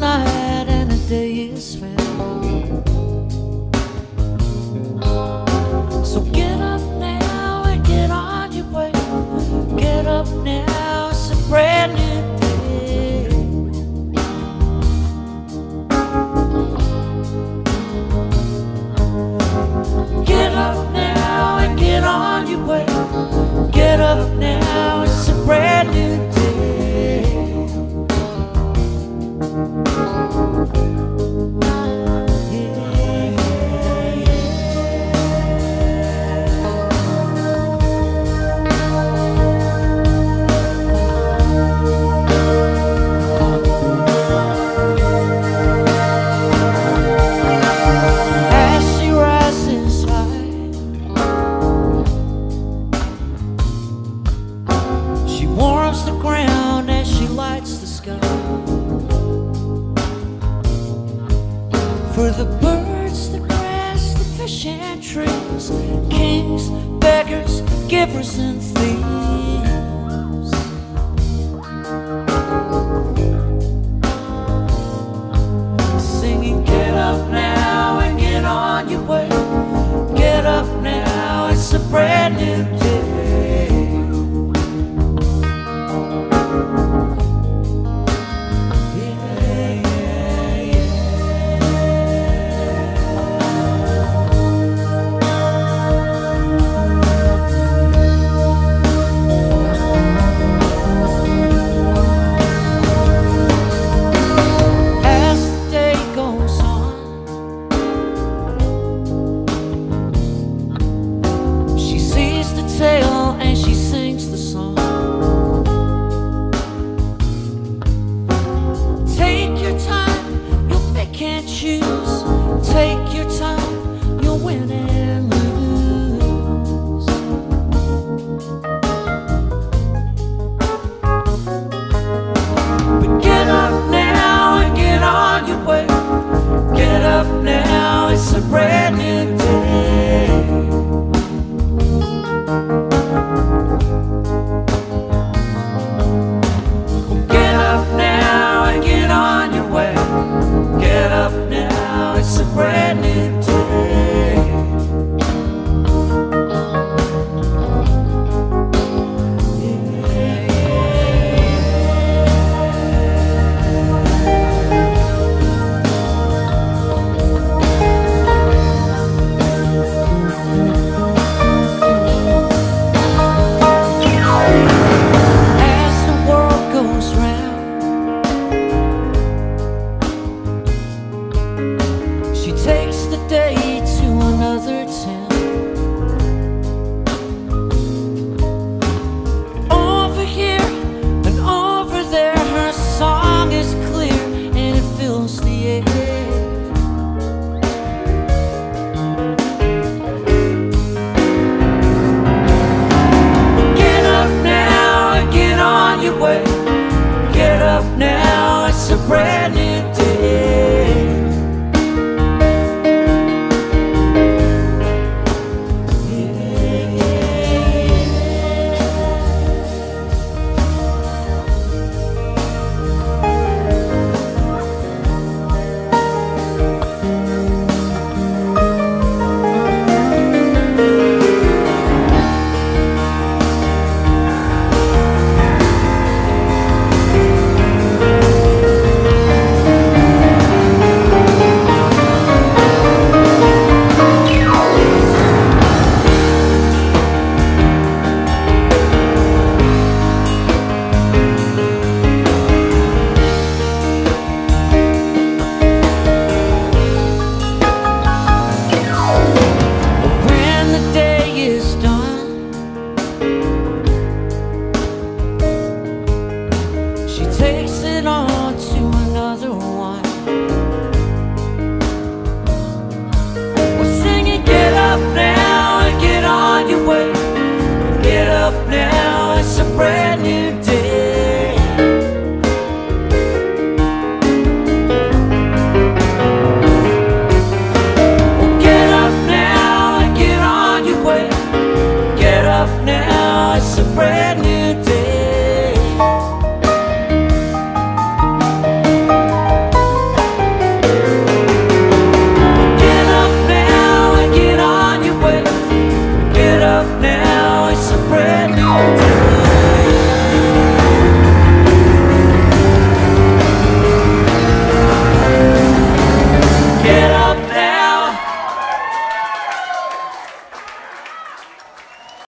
night. For the birds, the grass, the fish and trees, kings, beggars, givers and thieves. up now, it's a brand new day.